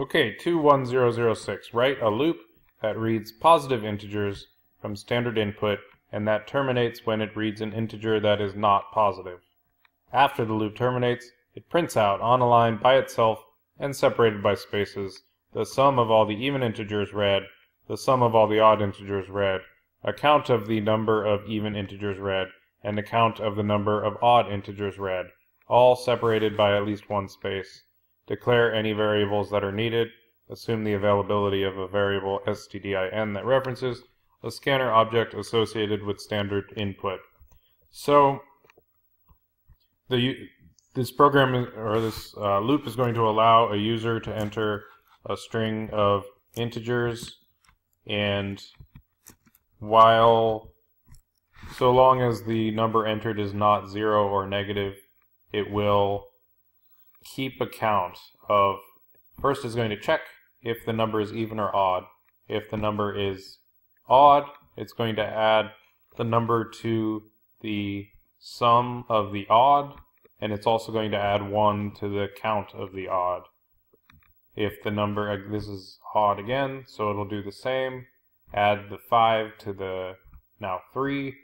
Okay, 21006. Write a loop that reads positive integers from standard input and that terminates when it reads an integer that is not positive. After the loop terminates, it prints out on a line by itself and separated by spaces the sum of all the even integers read, the sum of all the odd integers read, a count of the number of even integers read, and a count of the number of odd integers read, all separated by at least one space. Declare any variables that are needed. Assume the availability of a variable stdin that references a scanner object associated with standard input. So the this program or this uh, loop is going to allow a user to enter a string of integers and while so long as the number entered is not zero or negative it will keep account of first is going to check if the number is even or odd if the number is odd it's going to add the number to the sum of the odd and it's also going to add 1 to the count of the odd. If the number, this is odd again, so it'll do the same, add the 5 to the now 3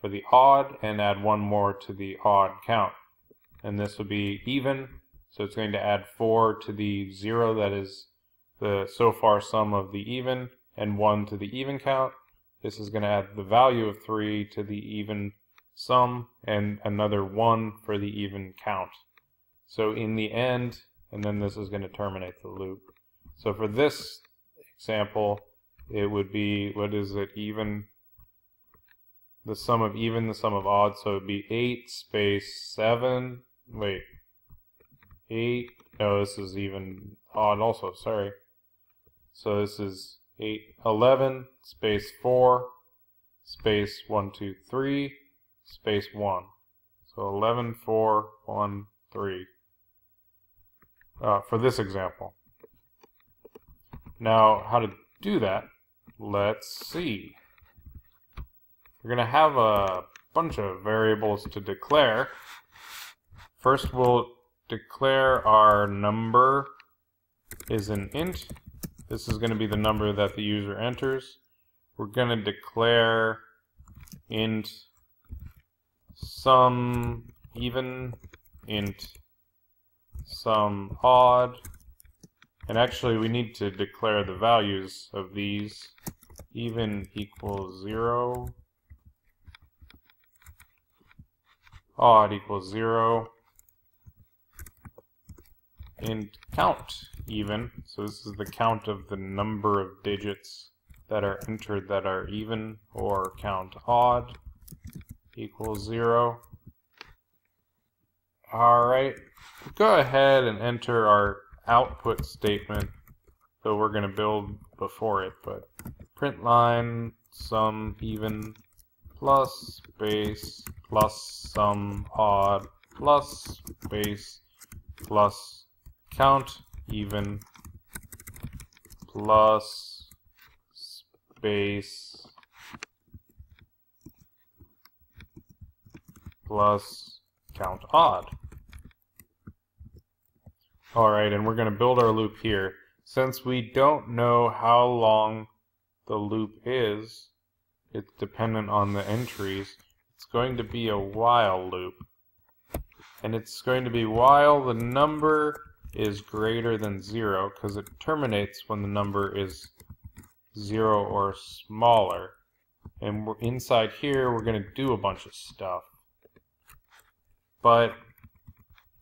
for the odd, and add 1 more to the odd count. And this will be even, so it's going to add 4 to the 0 that is the so far sum of the even, and 1 to the even count. This is going to add the value of 3 to the even sum and another 1 for the even count. So in the end, and then this is going to terminate the loop. So for this example, it would be, what is it, even, the sum of even, the sum of odd, so it would be 8 space 7, wait, 8, no, this is even odd also, sorry. So this is 8, 11 space 4 space 1, 2, 3 space 1. So 11, 4, 1, 3 uh, for this example. Now, how to do that, let's see. We're going to have a bunch of variables to declare. First, we'll declare our number is an int. This is going to be the number that the user enters. We're going to declare int sum even, int sum odd, and actually we need to declare the values of these. Even equals 0, odd equals 0, int count even, so this is the count of the number of digits that are entered that are even, or count odd equals 0. Alright, go ahead and enter our output statement that we're going to build before it, but print line sum even plus space plus sum odd plus space plus count even plus space plus count odd. Alright, and we're going to build our loop here. Since we don't know how long the loop is, it's dependent on the entries, it's going to be a while loop. And it's going to be while the number is greater than 0, because it terminates when the number is 0 or smaller. And inside here, we're going to do a bunch of stuff. But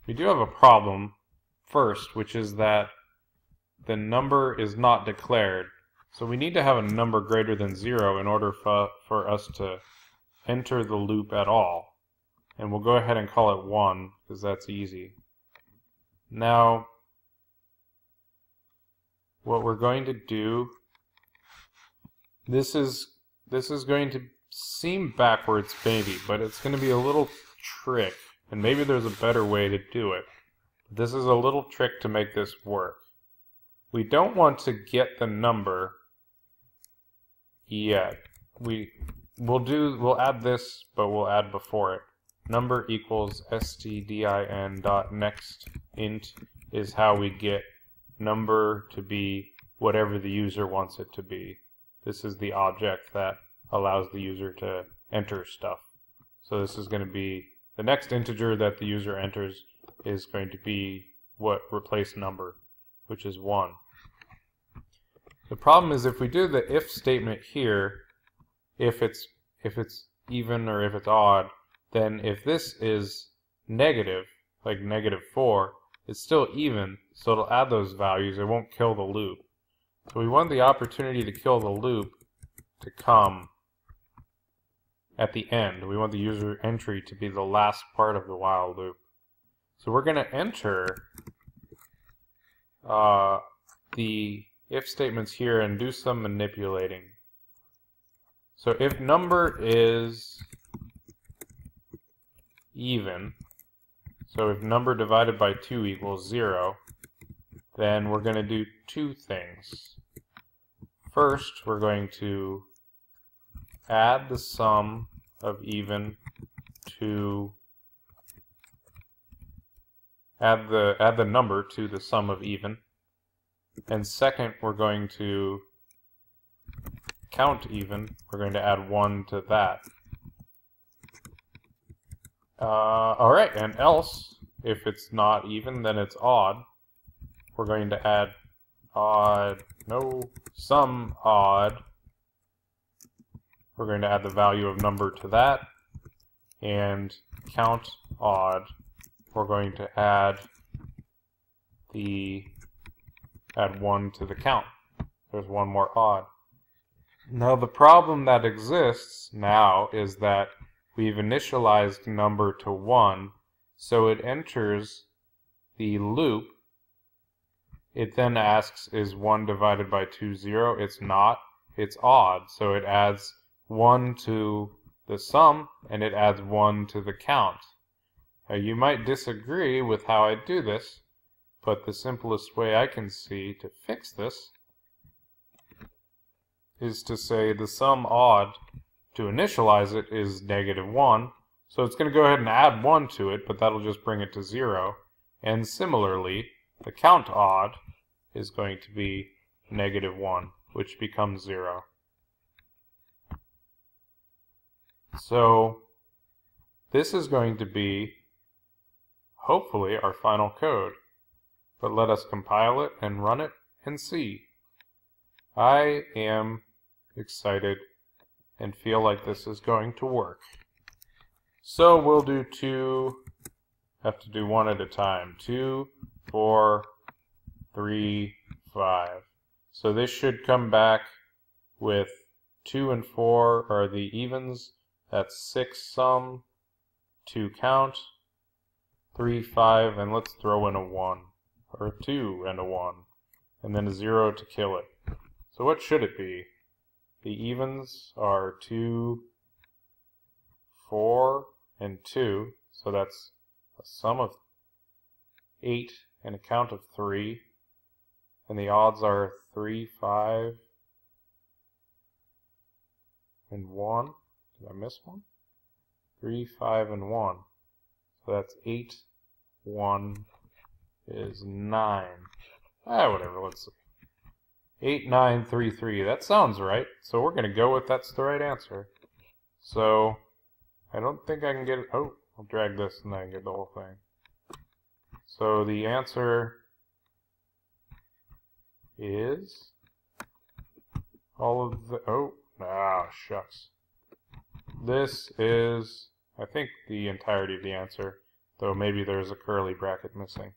we do have a problem first, which is that the number is not declared. So we need to have a number greater than 0 in order for, for us to enter the loop at all. And we'll go ahead and call it 1, because that's easy. Now, what we're going to do, this is, this is going to seem backwards maybe, but it's going to be a little trick. And maybe there's a better way to do it. This is a little trick to make this work. We don't want to get the number yet. We we'll do we'll add this, but we'll add before it. Number equals stdin dot next int is how we get number to be whatever the user wants it to be. This is the object that allows the user to enter stuff. So this is going to be the next integer that the user enters is going to be what replace number, which is 1. The problem is if we do the if statement here, if it's if it's even or if it's odd, then if this is negative, like negative 4, it's still even, so it'll add those values. It won't kill the loop. So we want the opportunity to kill the loop to come at the end. We want the user entry to be the last part of the while loop. So we're going to enter uh, the if statements here and do some manipulating. So if number is even, so if number divided by 2 equals 0, then we're going to do two things. First, we're going to add the sum of even to add the add the number to the sum of even. And second, we're going to count even. We're going to add 1 to that. Uh, Alright, and else, if it's not even, then it's odd. We're going to add odd, no, sum odd. We're going to add the value of number to that. And count odd, we're going to add the, add 1 to the count. There's one more odd. Now the problem that exists now is that we've initialized number to 1, so it enters the loop. It then asks, is 1 divided by 2 0? It's not. It's odd, so it adds 1 to the sum, and it adds 1 to the count. Now you might disagree with how I do this, but the simplest way I can see to fix this is to say the sum odd to initialize it is negative 1. So it's going to go ahead and add 1 to it, but that'll just bring it to 0. And similarly, the count odd is going to be negative 1, which becomes 0. So this is going to be, hopefully, our final code. But let us compile it and run it and see. I am excited and feel like this is going to work. So we'll do two, have to do one at a time. Two, four, three, five. So this should come back with two and four are the evens. That's six sum, two count, three, five, and let's throw in a one, or a two and a one, and then a zero to kill it. So what should it be? The evens are 2, 4, and 2. So that's a sum of 8 and a count of 3. And the odds are 3, 5, and 1. Did I miss one? 3, 5, and 1. So that's 8, 1 is 9. Ah, whatever, let's see. 8933. That sounds right. So we're going to go with that's the right answer. So I don't think I can get it. Oh, I'll drag this and then I get the whole thing. So the answer is all of the, oh, ah, shucks. This is, I think, the entirety of the answer, though maybe there's a curly bracket missing.